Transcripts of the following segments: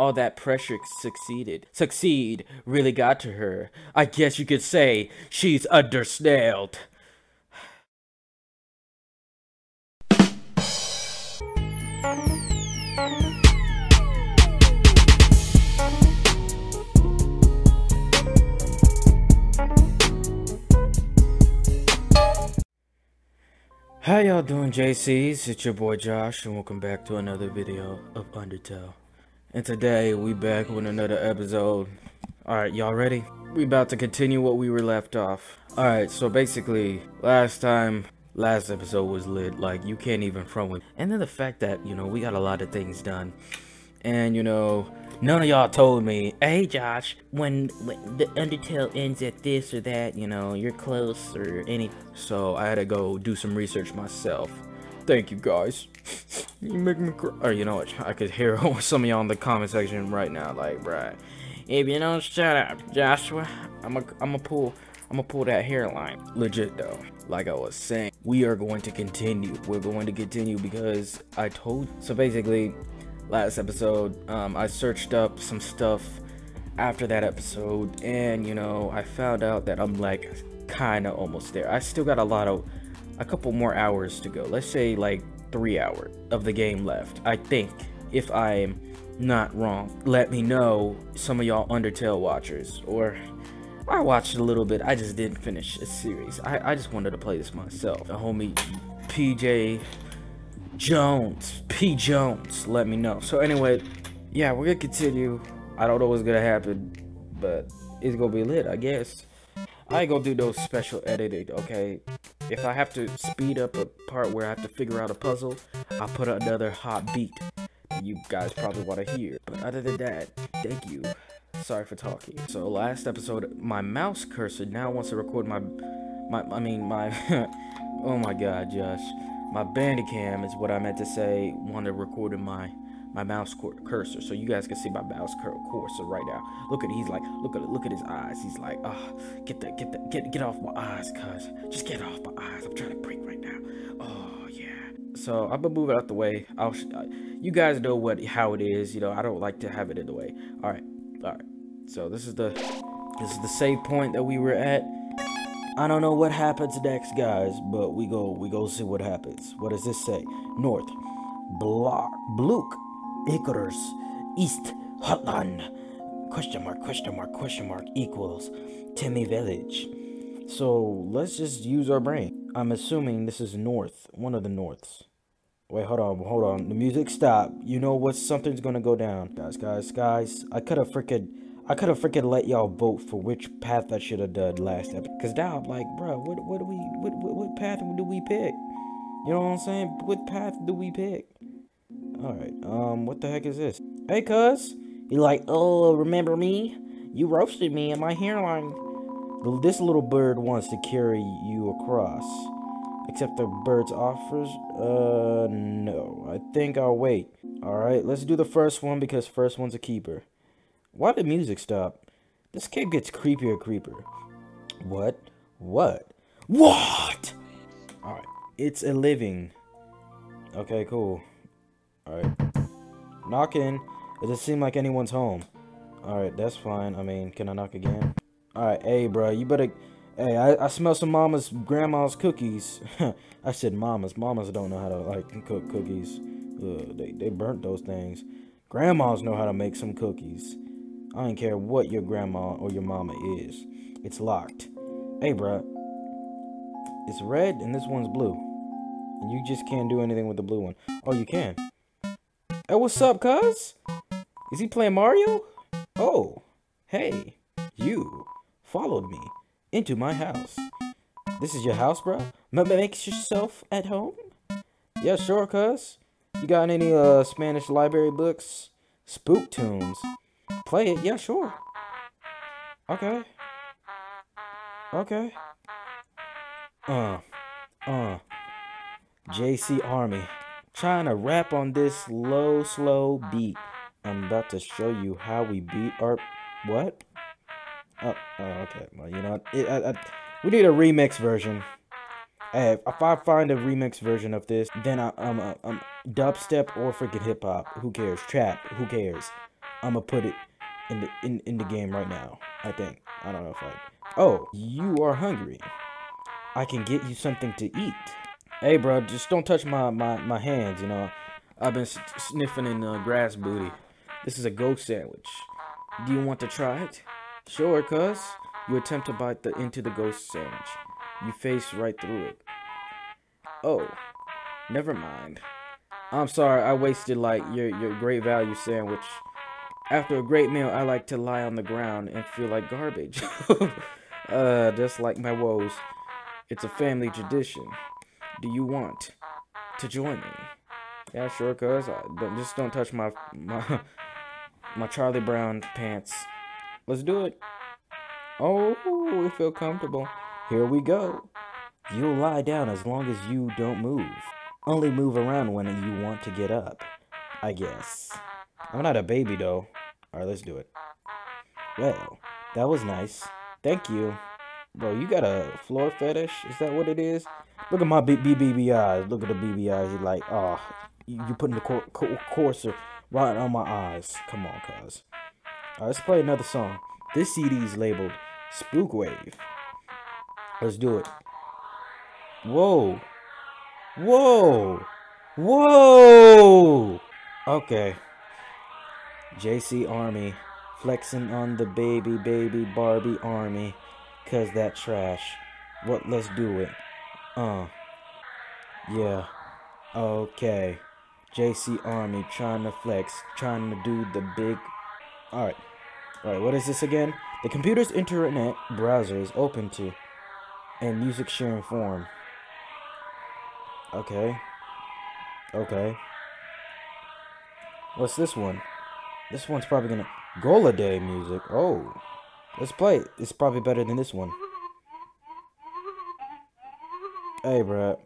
all that pressure succeeded. Succeed really got to her. I guess you could say she's undersnailed. How y'all doing JCs? It's your boy Josh and welcome back to another video of Undertale. And today we back with another episode. Alright, y'all ready? We about to continue what we were left off. Alright, so basically, last time, last episode was lit. Like, you can't even front with. And then the fact that, you know, we got a lot of things done. And, you know, none of y'all told me, hey Josh, when, when the Undertale ends at this or that, you know, you're close or any. So I had to go do some research myself. Thank you guys. you make me cry. Or you know what? I could hear some of y'all in the comment section right now, like, bruh. If you don't shut up, Joshua, I'm a, I'm a pull, I'm gonna pull that hairline. Legit though. Like I was saying, we are going to continue. We're going to continue because I told. So basically, last episode, um, I searched up some stuff after that episode, and you know, I found out that I'm like kind of almost there. I still got a lot of, a couple more hours to go. Let's say like three hours of the game left. I think, if I'm not wrong. Let me know, some of y'all Undertale watchers, or I watched a little bit. I just didn't finish a series. I, I just wanted to play this myself. The homie PJ Jones, P Jones, let me know. So anyway, yeah, we're gonna continue. I don't know what's gonna happen, but it's gonna be lit, I guess. I ain't gonna do no special editing, okay? If I have to speed up a part where I have to figure out a puzzle, I'll put another hot beat that you guys probably want to hear. But other than that, thank you. Sorry for talking. So last episode, my mouse cursor now wants to record my, my, I mean my, oh my god, Josh. My Bandicam is what I meant to say, want to record in my my mouse cursor so you guys can see my mouse cursor right now. Look at he's like look at look at his eyes. He's like oh get that get that get get off my eyes cuz. Just get off my eyes. I'm trying to break right now. Oh yeah. So i'm gonna move it out the way. I'll uh, you guys know what how it is you know i don't like to have it in the way. All right all right. So this is the this is the save point that we were at. I don't know what happens next, guys, but we go we go see what happens. What does this say? North, Block, Bluke, Icarus, East, Hotland, question mark, question mark, question mark, equals Temmie Village. So let's just use our brain. I'm assuming this is north, one of the norths. Wait, hold on, hold on. The music stop. You know what? Something's gonna go down. Guys, guys, guys. I could have freaking, I could have freaking let y'all vote for which path I should have done last episode. Cause now I'm like, bro, what, what do we, what, what, what path do we pick? You know what I'm saying? What path do we pick? Alright, um, what the heck is this? Hey, cuz. You like, oh, remember me? You roasted me and my hairline. This little bird wants to carry you across. Except the bird's offers? Uh, no. I think I'll wait. Alright, let's do the first one because first one's a keeper. Why did music stop? This kid gets creepier creeper. What? What? What? Alright, it's a living. Okay, cool. Alright. Knocking. It doesn't seem like anyone's home. Alright, that's fine. I mean, can I knock again? Alright, hey, bro, you better... Hey, I, I smell some mama's, grandma's cookies. I said mamas. Mamas don't know how to, like, cook cookies. Ugh, they, they burnt those things. Grandmas know how to make some cookies. I don't care what your grandma or your mama is. It's locked. Hey, bro. It's red and this one's blue. And you just can't do anything with the blue one. Oh, you can. Hey, what's up, cuz? Is he playing Mario? Oh, hey, you followed me into my house. This is your house, bro? M make yourself at home? Yeah, sure, cuz. You got any uh Spanish library books? Spook tunes. Play it? Yeah, sure. Okay. Okay. Uh. Uh. JC Army trying to rap on this low, slow beat. I'm about to show you how we beat our what? Oh, oh okay. Well, you know, it, I, I, we need a remix version. Hey, if I find a remix version of this, then I, I'm, I'm dubstep or freaking hip hop. Who cares? Trap. Who cares? I'm gonna put it in the in, in the game right now. I think. I don't know if I. Oh, you are hungry. I can get you something to eat. Hey, bro, just don't touch my my my hands. You know, I've been sniffing in the grass booty. This is a ghost sandwich. Do you want to try it? Sure, cuz. You attempt to bite the into the ghost sandwich. You face right through it. Oh, never mind. I'm sorry, I wasted like your your great value sandwich. After a great meal, I like to lie on the ground and feel like garbage. uh, just like my woes. It's a family tradition. Do you want to join me? Yeah, sure, cuz. But just don't touch my my my Charlie Brown pants. Let's do it. Oh, we feel comfortable. Here we go. You'll lie down as long as you don't move. Only move around when you want to get up. I guess. I'm not a baby though. Alright, let's do it. Well, that was nice. Thank you. Bro, you got a floor fetish? Is that what it is? Look at my BBB eyes. Look at the BB eyes. You're like, oh, you, you putting the cor cor right on my eyes. Come on, cuz. Alright, let's play another song. This CD is labeled Spook Wave. Let's do it. Whoa. Whoa. Whoa. Okay. JC Army flexing on the baby baby Barbie army cuz that trash. What let's do it. Uh. Yeah. Okay. JC Army trying to flex, trying to do the big Alright. Alright, what is this again? The computer's internet browser is open to and music sharing form. Okay. Okay. What's this one? This one's probably gonna... Ghouliday music. Oh. Let's play it. It's probably better than this one. Hey, bro.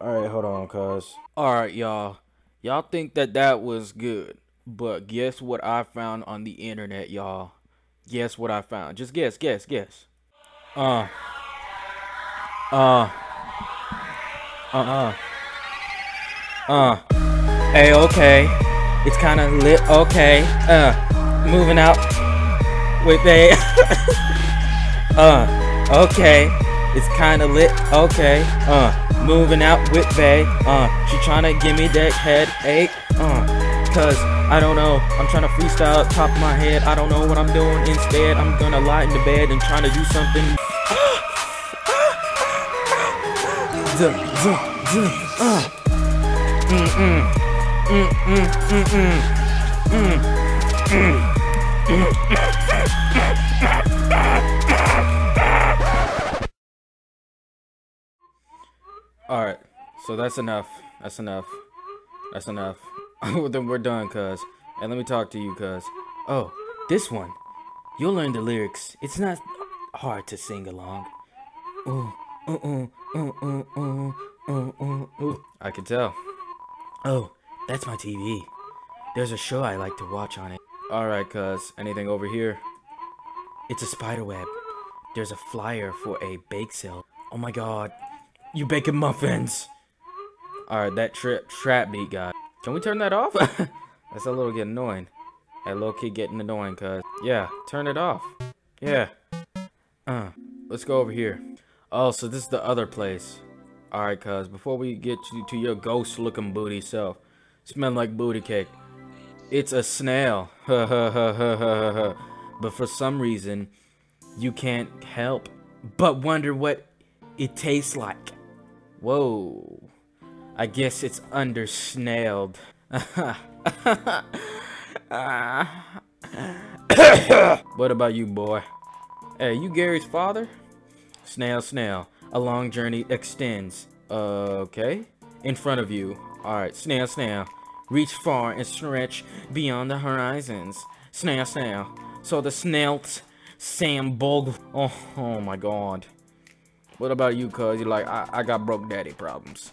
Alright, hold on, cuz. Alright, y'all. Y'all think that that was good. But guess what I found on the internet, y'all? Guess what I found? Just guess, guess, guess. Uh. Uh. Uh-uh. Uh. Hey, okay. It's kind of lit. Okay. Uh. Moving out. Wait, babe. uh. Okay. It's kind of lit. Okay. Uh. Moving out with Bay. Uh. She trying to give me that headache. Uh. Cause I don't know. I'm trying to freestyle top of my head. I don't know what I'm doing. Instead, I'm gonna lie in the bed and trying to do something. Alright, so that's enough. That's enough. That's enough. then we're done, cuz. And let me talk to you, cuz. Oh, this one. You'll learn the lyrics. It's not hard to sing along. Ooh, ooh, ooh. I can tell. Oh, that's my TV. There's a show I like to watch on it. Alright, cuz. Anything over here? It's a spider web. There's a flyer for a bake sale. Oh my god. You baking muffins! Alright, that trip trap beat guy. Can we turn that off? That's a little get annoying. That low key getting annoying, cuz. Yeah, turn it off. Yeah. Uh, let's go over here. Oh, so this is the other place. Alright, cuz, before we get to your ghost-looking booty self, smell like booty cake. It's a snail. but for some reason, you can't help but wonder what it tastes like. Whoa. I guess it's under snailed. what about you, boy? Hey, you Gary's father? Snail, snail. A long journey extends. Okay. In front of you. Alright, snail, snail. Reach far and stretch beyond the horizons. Snail, snail. So the snails, Sam Bog. Oh, oh my god. What about you, cuz? You're like, I, I got broke daddy problems.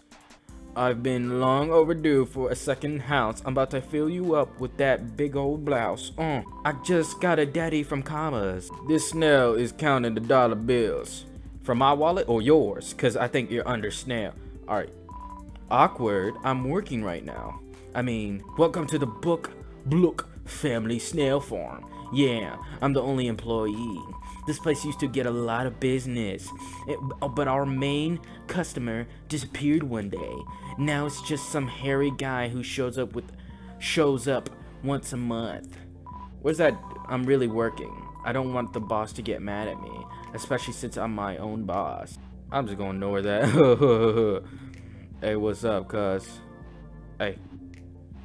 I've been long overdue for a second house. I'm about to fill you up with that big old blouse. Uh, I just got a daddy from commas. This snail is counting the dollar bills. From my wallet or yours? Because I think you're under snail. Alright. Awkward. I'm working right now. I mean, welcome to the book Blook Family Snail Farm. Yeah, I'm the only employee. This place used to get a lot of business, it, but our main customer disappeared one day. Now it's just some hairy guy who shows up with shows up once a month. Where's that? I'm really working. I don't want the boss to get mad at me, especially since I'm my own boss. I'm just gonna ignore that. hey, what's up, cuz? Hey.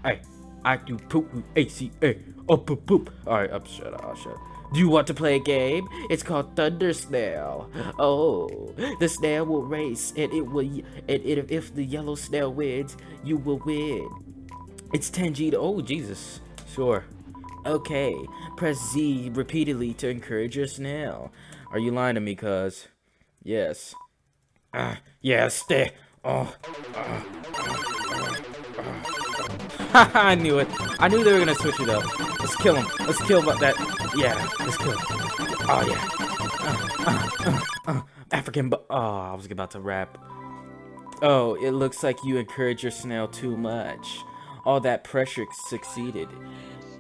Hey. I do poop A-C-A. Oh, poop, poop. Alright, up, shut up, shut up. Do you want to play a game? It's called Thunder Snail. Oh, the snail will race, and it will. And it, if the yellow snail wins, you will win. It's 10G to. Oh, Jesus. Sure. Okay. Press Z repeatedly to encourage your snail. Are you lying to me, cuz? Yes. Ah, uh, yes. There. Oh. Uh, I knew it. I knew they were gonna switch it up. Let's kill him. Let's kill that. Yeah, let's kill him. Oh yeah. Uh, uh, uh, African. Oh, I was about to rap. Oh, it looks like you encourage your snail too much. All that pressure succeeded.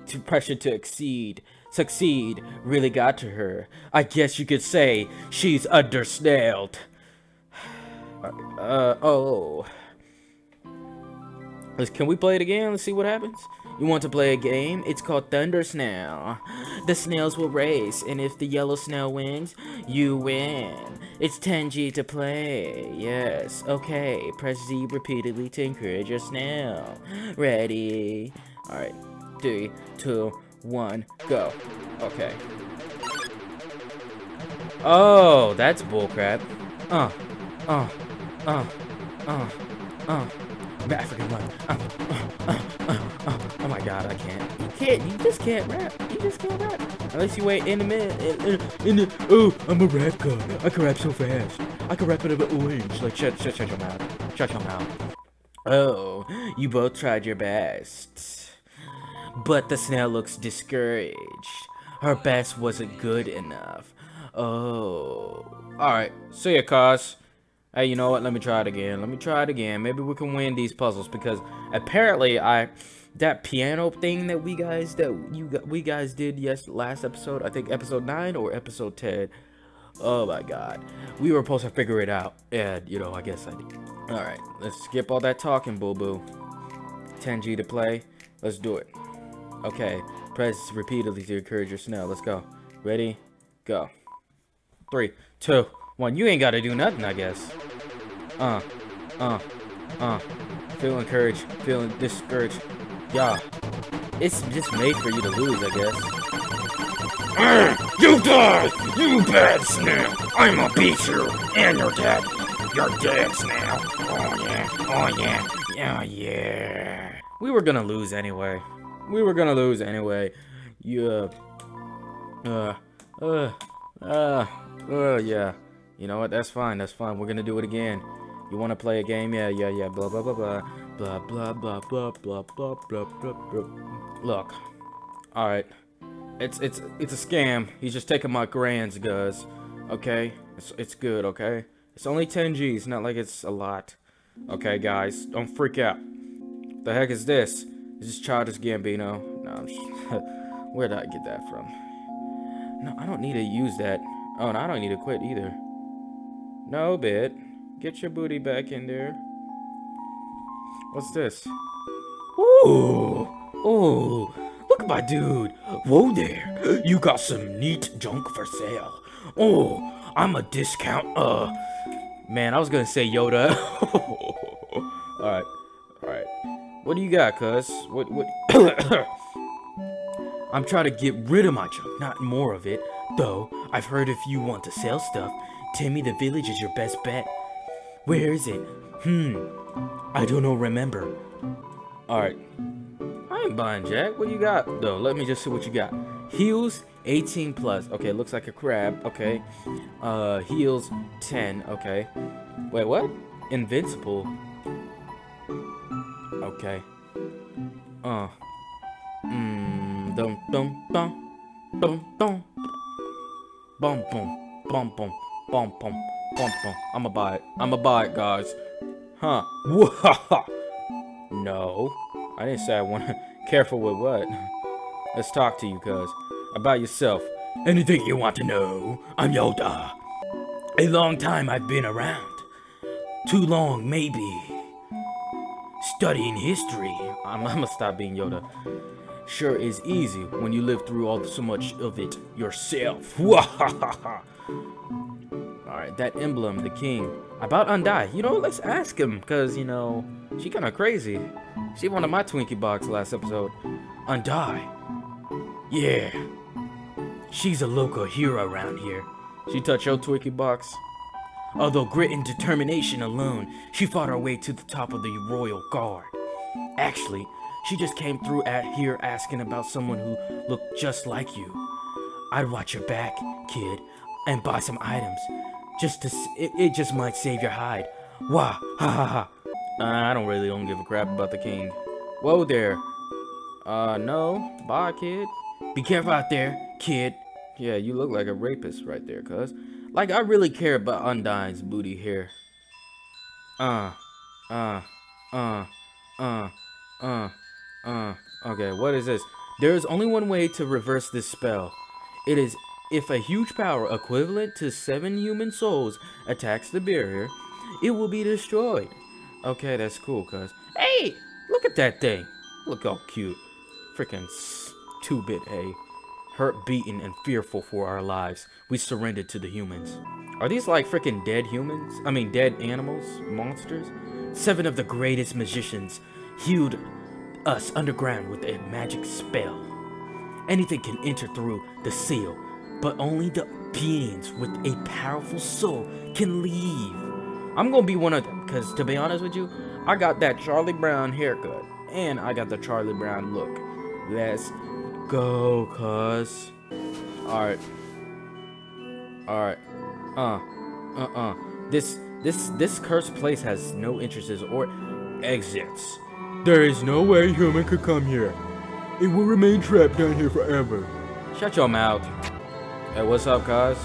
To pressure to exceed, succeed, really got to her. I guess you could say she's undersnailed. Uh, oh. Let's, can we play it again? Let's see what happens. You want to play a game? It's called Thunder Snail. The snails will race, and if the yellow snail wins, you win. It's 10G to play. Yes. Okay. Press Z repeatedly to encourage your snail. Ready? Alright. Three, two, one, go. Okay. Oh, that's bullcrap. Uh, uh, uh, uh, uh. African one. Uh, uh, uh, uh, uh, oh my god, I can't. You can't. You just can't rap. You just can't rap. Unless you wait in a minute. In, in, in the, oh, I'm a rap guy. I can rap so fast. I can rap it a orange. Like, shut, shut, shut your mouth. Shut your mouth. Oh, you both tried your best. But the snail looks discouraged. Her best wasn't good enough. Oh. Alright, see ya, cuz hey, you know what? Let me try it again. Let me try it again. Maybe we can win these puzzles because apparently I that piano thing that we guys that you we guys did yes last episode. I think episode nine or episode ten. Oh my god, we were supposed to figure it out, and you know I guess I did. All right, let's skip all that talking, boo boo. 10G to play. Let's do it. Okay, press repeatedly to encourage your snail. Let's go. Ready? Go. Three, two, one. You ain't got to do nothing, I guess. Uh, uh, uh. Feeling encouraged, feeling discouraged. Yeah. It's just made for you to lose, I guess. you die! You bad snail! I'ma beat you! And your dad! You're dead, snail! Oh yeah! Oh yeah! Yeah, yeah! We were gonna lose anyway. We were gonna lose anyway. Yeah. Uh, uh, uh, uh, yeah. You know what? That's fine. That's fine. We're gonna do it again. You want to play a game? Yeah, yeah, yeah. Blah blah blah blah blah blah blah blah blah blah blah blah blah. Look, all right. It's it's it's a scam. He's just taking my grands, guys. Okay, it's it's good. Okay, it's only 10 G's. Not like it's a lot. Okay, guys, don't freak out. The heck is this? Is this Childish Gambino? No, I'm just, where did I get that from? No, I don't need to use that. Oh, no, I don't need to quit either. No bit. Get your booty back in there. What's this? Ooh! Ooh! Look at my dude! Whoa there! You got some neat junk for sale. Oh, I'm a discount, uh... Man, I was gonna say Yoda. alright. Alright. What do you got, cuz? What, what... I'm trying to get rid of my junk, not more of it. Though, I've heard if you want to sell stuff, Temmie the Village is your best bet. Where is it? Hmm. I don't know, remember. Alright. I ain't buying Jack. What you got, though? Let me just see what you got. Heels, 18 plus. Okay, looks like a crab. Okay. Uh, heels, 10. Okay. Wait, what? Invincible. Okay. Uh. Mmm. Dum dum dum. Dum dum. Bum bum. Bum bum. Bum, bum, bum, bum. I'ma buy it. I'ma buy it, guys. Huh. no. I didn't say I want to Careful with what? Let's talk to you, cuz. About yourself. Anything you want to know? I'm Yoda. A long time I've been around. Too long, maybe. Studying history. I'm, I'm gonna stop being Yoda. Sure is easy when you live through all so much of it yourself. Alright, that emblem, the king. About Undyne. You know, let's ask him, because, you know, she kind of crazy. She wanted my Twinkie box last episode. Undyne. Yeah. She's a local hero around here. She touched your Twinkie box? Although grit and determination alone, she fought her way to the top of the royal guard. Actually, she just came through at here asking about someone who looked just like you. I'd watch your back, kid, and buy some items. Just to, it, it just might save your hide. Wah, ha ha ha. I don't really don't give a crap about the king. Whoa there. Uh, no. Bye, kid. Be careful out there, kid. Yeah, you look like a rapist right there, cuz. Like, I really care about Undyne's booty here. Uh, uh, uh, uh, uh, uh. Okay, what is this? There is only one way to reverse this spell. It is if a huge power equivalent to seven human souls attacks the barrier, it will be destroyed. Okay, that's cool, cuz. Hey, look at that thing. Look how cute. Freaking 2-bit, hey. Hurt, beaten, and fearful for our lives, we surrendered to the humans. Are these like freaking dead humans? I mean, dead animals? Monsters? Seven of the greatest magicians healed us underground with a magic spell. Anything can enter through the seal, but only the beings with a powerful soul can leave. I'm gonna be one of them, because to be honest with you, I got that Charlie Brown haircut, and I got the Charlie Brown look. Let's go, cuz. Alright. Alright. Uh. Uh-uh. This, this, this cursed place has no entrances or exits. There is no way human could come here. It will remain trapped down here forever. Shut your mouth. Hey, what's up, cuz?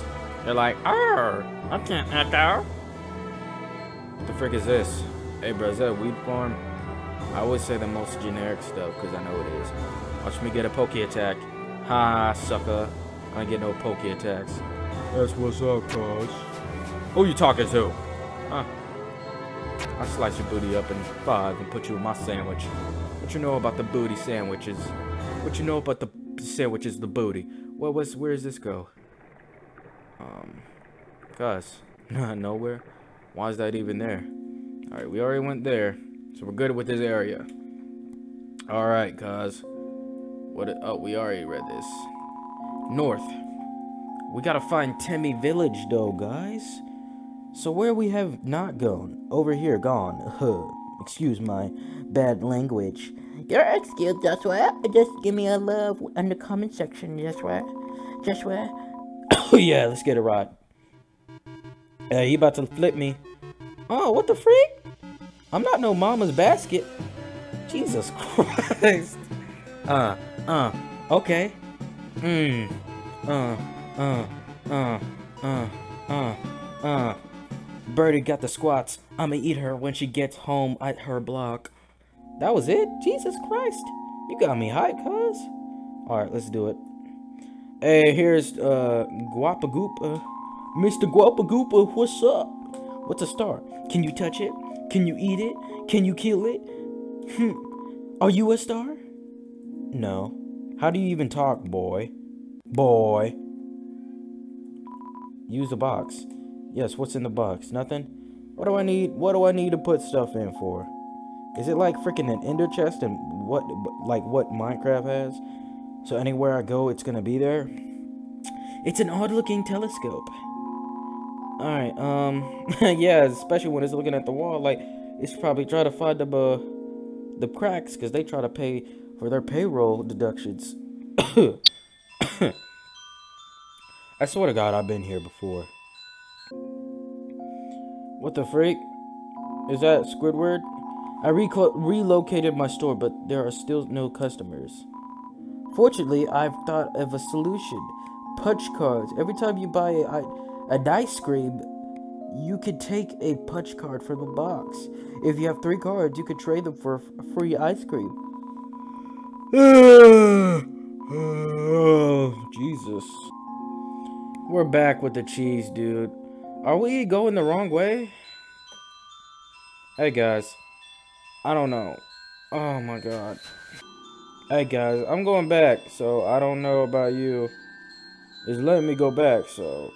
They're like, Arr, I can't echo. What the frick is this? Hey, bro, is that a weed farm? I always say the most generic stuff, because I know it is. Watch me get a poke attack. Ha, sucker. I ain't get no poke attacks. That's what's up, cuz. Who you talking to? Huh? I'll slice your booty up in five and put you in my sandwich. What you know about the booty sandwiches? What you know about the sandwiches, the booty? What was, where does this go? Um, cuz, nowhere. Why is that even there? Alright, we already went there. So we're good with this area. Alright, cuz. What, oh, we already read this. North. We gotta find Temmie Village, though, guys. So where we have not gone? Over here, gone. Excuse my bad language. Your excuse, Joshua. Just give me a love in the comment section, Joshua. Joshua. Oh yeah, let's get it right. Uh, he about to flip me. Oh, what the freak? I'm not no mama's basket. Jesus Christ. Uh, uh, okay. Hmm. Uh, uh, uh, uh, uh, uh. Birdie got the squats. I'ma eat her when she gets home at her block. That was it? Jesus Christ. You got me hyped, cuz. Alright, let's do it. Hey, here's uh Guapagoopa. Mr. Guapagoopa, what's up? What's a star? Can you touch it? Can you eat it? Can you kill it? Hmm. Are you a star? No. How do you even talk, boy? Boy. Use the box. Yes, what's in the box? Nothing? What do I need? What do I need to put stuff in for? Is it like freaking an ender chest and what, like what Minecraft has? So anywhere I go, it's gonna be there? It's an odd-looking telescope. Alright, um, yeah, especially when it's looking at the wall, like, it's probably trying to find the, uh, the cracks, because they try to pay for their payroll deductions. I swear to God, I've been here before. What the freak? Is that Squidward? I relocated my store, but there are still no customers. Fortunately, I've thought of a solution. Punch cards. Every time you buy a, a dice cream, you could take a punch card from the box. If you have three cards, you could trade them for free ice cream. oh, Jesus. We're back with the cheese, dude. Are we going the wrong way? Hey, guys. I don't know. Oh, my God. Hey, guys. I'm going back, so I don't know about you. It's letting me go back, so